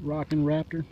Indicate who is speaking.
Speaker 1: Rockin' Raptor.